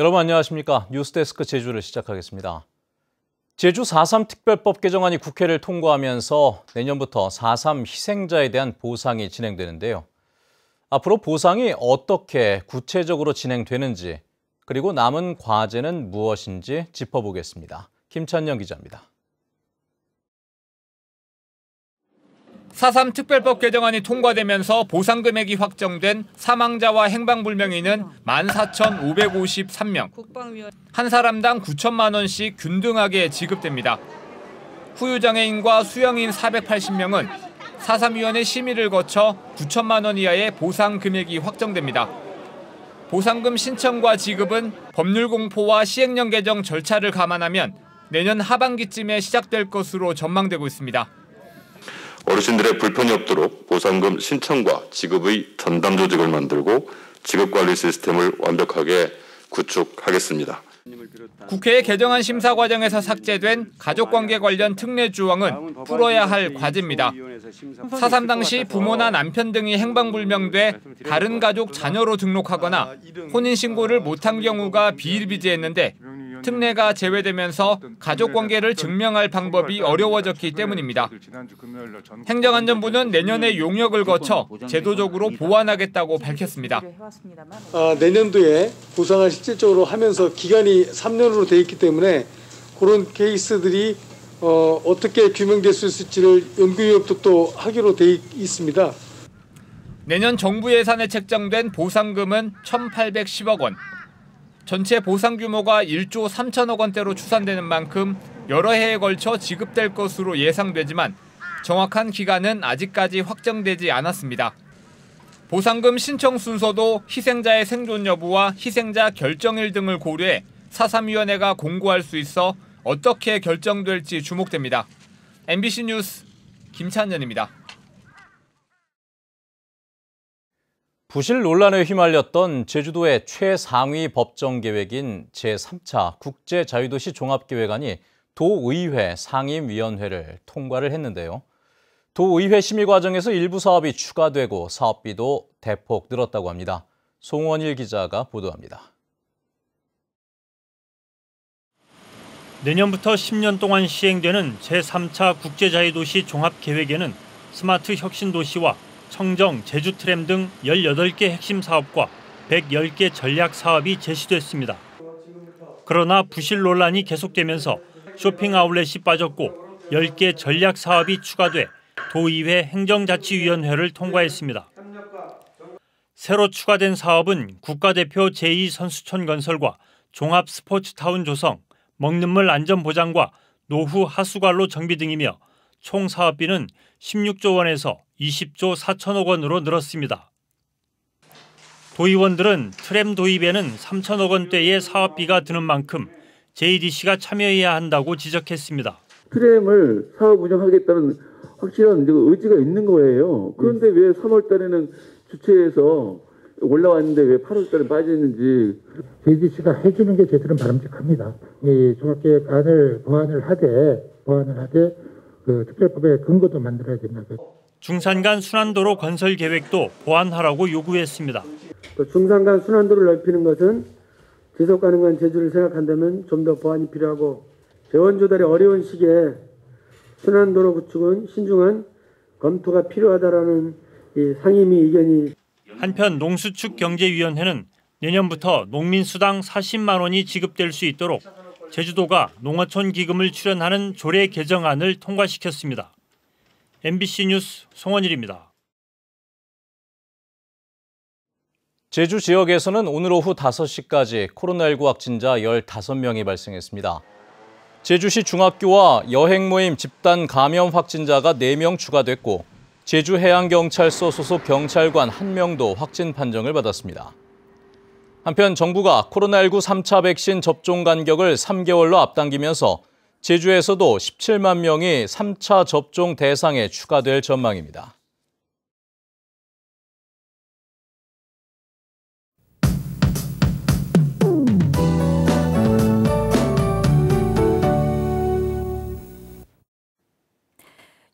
여러분 안녕하십니까? 뉴스데스크 제주를 시작하겠습니다. 제주 4.3 특별법 개정안이 국회를 통과하면서 내년부터 4.3 희생자에 대한 보상이 진행되는데요. 앞으로 보상이 어떻게 구체적으로 진행되는지 그리고 남은 과제는 무엇인지 짚어보겠습니다. 김찬영 기자입니다. 4.3 특별법 개정안이 통과되면서 보상 금액이 확정된 사망자와 행방불명인은 14,553명, 한 사람당 9천만 원씩 균등하게 지급됩니다. 후유장애인과 수영인 480명은 4.3위원회 심의를 거쳐 9천만 원 이하의 보상 금액이 확정됩니다. 보상금 신청과 지급은 법률 공포와 시행령 개정 절차를 감안하면 내년 하반기쯤에 시작될 것으로 전망되고 있습니다. 어르신들의 불편이 없도록 보상금 신청과 지급의 전담 조직을 만들고 지급관리 시스템을 완벽하게 구축하겠습니다. 국회 개정안 심사 과정에서 삭제된 가족관계 관련 특례 조항은 풀어야 할 과제입니다. 4.3 당시 부모나 남편 등이 행방불명돼 다른 가족 자녀로 등록하거나 혼인신고를 못한 경우가 비일비재했는데 특례가 제외되면서 가족 관계를 증명할 방법이 어려워졌기 때문입니다. 행정안전부는 내년에 용역을 거쳐 제도적으로 보완하겠다고 밝혔습니다. 아, 내년도에 보상을 실질적으로 하면서 기간이 3년으로 돼 있기 때문에 그런 케이스들이 어, 어떻게 규명될 수 있을지를 연구협도 또 하기로 돼 있습니다. 내년 정부 예산에 책정된 보상금은 1,810억 원. 전체 보상 규모가 1조 3천억 원대로 추산되는 만큼 여러 해에 걸쳐 지급될 것으로 예상되지만 정확한 기간은 아직까지 확정되지 않았습니다. 보상금 신청 순서도 희생자의 생존 여부와 희생자 결정일 등을 고려해 사삼위원회가 공고할 수 있어 어떻게 결정될지 주목됩니다. MBC 뉴스 김찬현입니다. 부실 논란에 휘말렸던 제주도의 최상위 법정 계획인 제3차 국제자유도시 종합계획안이 도의회 상임위원회를 통과를 했는데요. 도의회 심의 과정에서 일부 사업이 추가되고 사업비도 대폭 늘었다고 합니다. 송원일 기자가 보도합니다. 내년부터 10년 동안 시행되는 제3차 국제자유도시 종합계획에는 스마트 혁신도시와 청정, 제주 트램 등 18개 핵심 사업과 110개 전략 사업이 제시됐습니다. 그러나 부실 논란이 계속되면서 쇼핑 아울렛이 빠졌고 10개 전략 사업이 추가돼 도의회 행정자치위원회를 통과했습니다. 새로 추가된 사업은 국가대표 제2선수촌 건설과 종합 스포츠타운 조성, 먹는 물 안전 보장과 노후 하수관로 정비 등이며 총 사업비는 16조 원에서 20조 4천억 원으로 늘었습니다. 도의원들은 트램 도입에는 3천억 원대의 사업비가 드는 만큼 JDC가 참여해야 한다고 지적했습니다. 트램을 사업 운영하겠다는 확실한 의지가 있는 거예요. 그런데 왜 3월 달에는 주최해서 올라왔는데 왜 8월 달에 빠졌는지 JDC가 해주는 게 저희들은 바람직합니다. 이 종합계획안을 보완을 하되 보완을 하되 그 특별법의 근거도 만들어야 됩니다. 중산간 순환도로 건설 계획도 보완하라고 요구했습니다. 중산간 순환도를 넓히는 것은 지속 가능한 제주를 생각한다면 좀 더 보완이 필요하고 재원 조달이 어려운 시기에 순환도로 구축은 신중한 검토가 필요하다라는 상임위 의견이 한편 농수축 경제위원회는 내년부터 농민수당 40만 원이 지급될 수 있도록 제주도가 농어촌 기금을 출연하는 조례 개정안을 통과시켰습니다. MBC 뉴스 송원일입니다. 제주 지역에서는 오늘 오후 5시까지 코로나19 확진자 15명이 발생했습니다. 제주시 중학교와 여행 모임 집단 감염 확진자가 4명 추가됐고 제주해양경찰서 소속 경찰관 1명도 확진 판정을 받았습니다. 한편 정부가 코로나19 3차 백신 접종 간격을 3개월로 앞당기면서 제주에서도 17만 명이 3차 접종 대상에 추가될 전망입니다.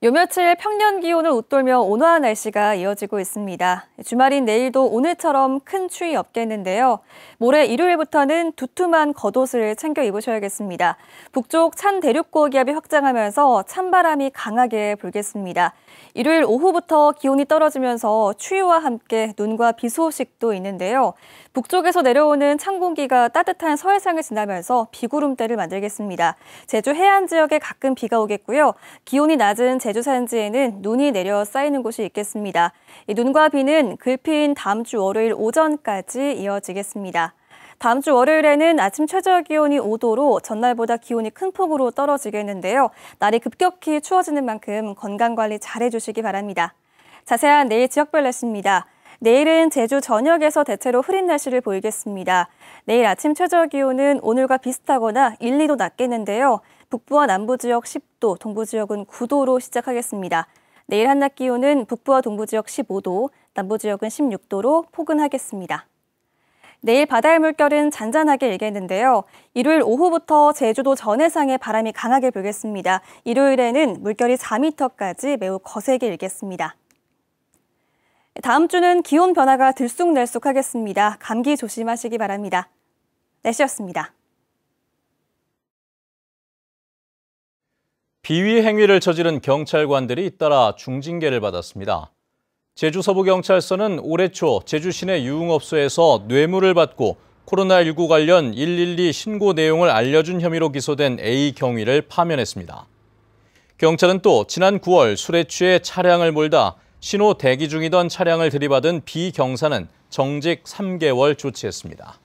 요 며칠 평년 기온을 웃돌며 온화한 날씨가 이어지고 있습니다. 주말인 내일도 오늘처럼 큰 추위 없겠는데요. 모레 일요일부터는 두툼한 겉옷을 챙겨 입으셔야겠습니다. 북쪽 찬 대륙 고 기압이 확장하면서 찬바람이 강하게 불겠습니다. 일요일 오후부터 기온이 떨어지면서 추위와 함께 눈과 비 소식도 있는데요. 북쪽에서 내려오는 찬 공기가 따뜻한 서해상을 지나면서 비구름대를 만들겠습니다. 제주 해안 지역에 가끔 비가 오겠고요. 기온이 낮은 제주 산지에는 눈이 내려 쌓이는 곳이 있겠습니다. 눈과 비는 글피인 다음 주 월요일 오전까지 이어지겠습니다. 다음 주 월요일에는 아침 최저 기온이 5도로 전날보다 기온이 큰 폭으로 떨어지겠는데요. 날이 급격히 추워지는 만큼 건강 관리 잘 해주시기 바랍니다. 자세한 내일 지역별 날씨입니다. 내일은 제주 전역에서 대체로 흐린 날씨를 보이겠습니다. 내일 아침 최저 기온은 오늘과 비슷하거나 1, 2도 낮겠는데요. 북부와 남부 지역 10도, 동부 지역은 9도로 시작하겠습니다. 내일 한낮 기온은 북부와 동부 지역 15도, 남부 지역은 16도로 포근하겠습니다. 내일 바다의 물결은 잔잔하게 일겠는데요. 일요일 오후부터 제주도 전해상에 바람이 강하게 불겠습니다. 일요일에는 물결이 4m까지 매우 거세게 일겠습니다. 다음 주는 기온 변화가 들쑥날쑥하겠습니다. 감기 조심하시기 바랍니다. 날씨였습니다. 비위 행위를 저지른 경찰관들이 잇따라 중징계를 받았습니다. 제주 서부경찰서는 올해 초 제주 시내 유흥업소에서 뇌물을 받고 코로나19 관련 112 신고 내용을 알려준 혐의로 기소된 A 경위를 파면했습니다. 경찰은 또 지난 9월 술에 취해 차량을 몰다 신호 대기 중이던 차량을 들이받은 B 경사는 정직 3개월 조치했습니다.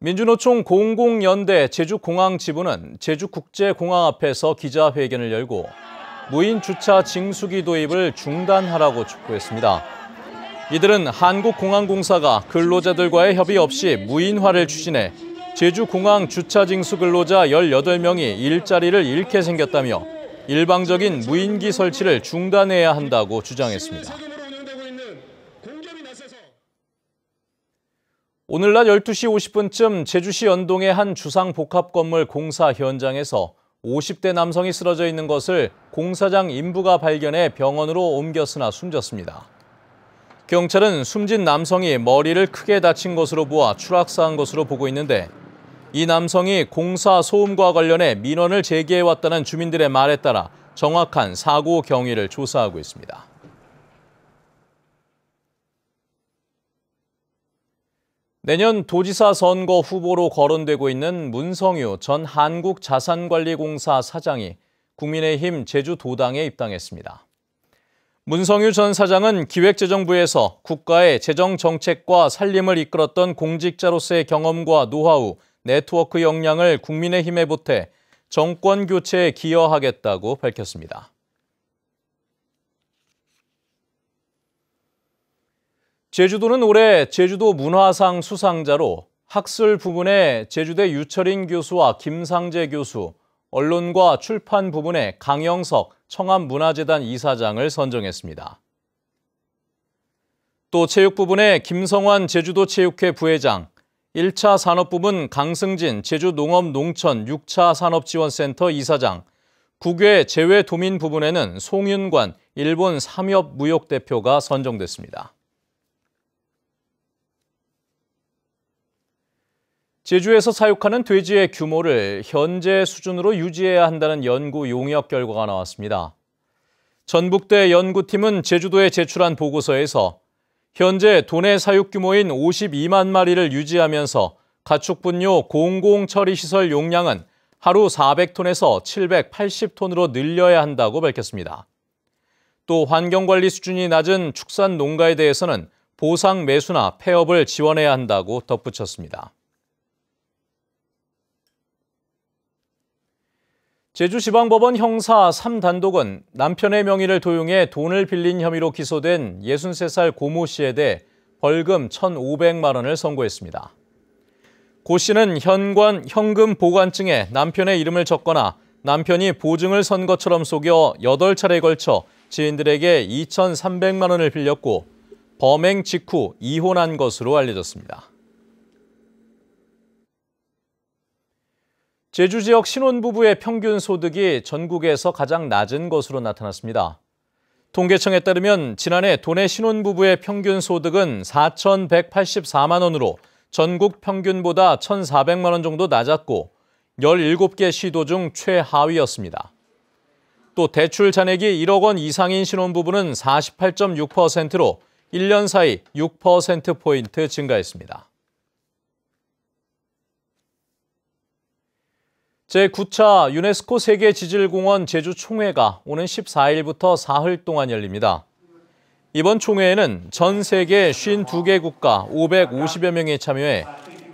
민주노총 공공연대 제주공항 지부는 제주국제공항 앞에서 기자회견을 열고 무인 주차 징수기 도입을 중단하라고 촉구했습니다. 이들은 한국공항공사가 근로자들과의 협의 없이 무인화를 추진해 제주공항 주차 징수 근로자 18명이 일자리를 잃게 생겼다며 일방적인 무인기 설치를 중단해야 한다고 주장했습니다. 오늘 낮 12시 50분쯤 제주시 연동의 한 주상 복합 건물 공사 현장에서 50대 남성이 쓰러져 있는 것을 공사장 인부가 발견해 병원으로 옮겼으나 숨졌습니다. 경찰은 숨진 남성이 머리를 크게 다친 것으로 보아 추락사한 것으로 보고 있는데 이 남성이 공사 소음과 관련해 민원을 제기해왔다는 주민들의 말에 따라 정확한 사고 경위를 조사하고 있습니다. 내년 도지사 선거 후보로 거론되고 있는 문성유 전 한국자산관리공사 사장이 국민의힘 제주도당에 입당했습니다. 문성유 전 사장은 기획재정부에서 국가의 재정정책과 살림을 이끌었던 공직자로서의 경험과 노하우, 네트워크 역량을 국민의힘에 보태 정권 교체에 기여하겠다고 밝혔습니다. 제주도는 올해 제주도 문화상 수상자로 학술 부분에 제주대 유철인 교수와 김상재 교수, 언론과 출판 부분에 강영석 청암문화재단 이사장을 선정했습니다. 또 체육 부분에 김성환 제주도 체육회 부회장, 1차 산업부문 강승진 제주농업농촌 6차 산업지원센터 이사장, 국외 재외도민 부분에는 송윤관 일본 삼협무역대표가 선정됐습니다. 제주에서 사육하는 돼지의 규모를 현재 수준으로 유지해야 한다는 연구 용역 결과가 나왔습니다. 전북대 연구팀은 제주도에 제출한 보고서에서 현재 도내 사육 규모인 52만 마리를 유지하면서 가축분뇨 공공 처리 시설 용량은 하루 400톤에서 780톤으로 늘려야 한다고 밝혔습니다. 또 환경관리 수준이 낮은 축산 농가에 대해서는 보상 매수나 폐업을 지원해야 한다고 덧붙였습니다. 제주지방법원 형사 3단독은 남편의 명의를 도용해 돈을 빌린 혐의로 기소된 63살 고모 씨에 대해 벌금 1,500만 원을 선고했습니다. 고 씨는 현관 현금 보관증에 남편의 이름을 적거나 남편이 보증을 선 것처럼 속여 8차례에 걸쳐 지인들에게 2,300만 원을 빌렸고 범행 직후 이혼한 것으로 알려졌습니다. 제주 지역 신혼부부의 평균 소득이 전국에서 가장 낮은 것으로 나타났습니다. 통계청에 따르면 지난해 도내 신혼부부의 평균 소득은 4,184만 원으로 전국 평균보다 1,400만 원 정도 낮았고 17개 시도 중 최하위였습니다. 또 대출 잔액이 1억 원 이상인 신혼부부는 48.6%로 1년 사이 6%포인트 증가했습니다. 제9차 유네스코 세계지질공원 제주총회가 오는 14일부터 사흘 동안 열립니다. 이번 총회에는 전 세계 52개 국가 550여 명이 참여해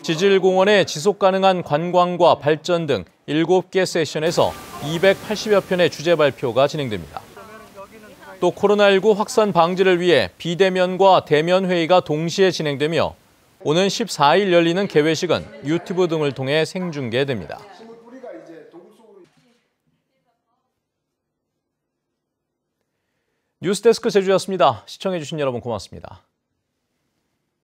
지질공원의 지속가능한 관광과 발전 등 7개 세션에서 280여 편의 주제 발표가 진행됩니다. 또 코로나19 확산 방지를 위해 비대면과 대면 회의가 동시에 진행되며 오는 14일 열리는 개회식은 유튜브 등을 통해 생중계됩니다. 뉴스데스크 제주였습니다. 시청해주신 여러분 고맙습니다.